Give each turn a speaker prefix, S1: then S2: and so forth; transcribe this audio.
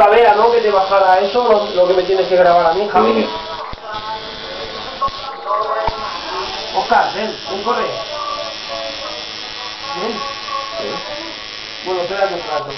S1: calavera, ¿no? Que te bajara eso, lo, que me tienes que grabar a mí, Javi. Sí. Oscar, ven, ven, corre. Ven. ¿Sí? Bueno, espera que trato.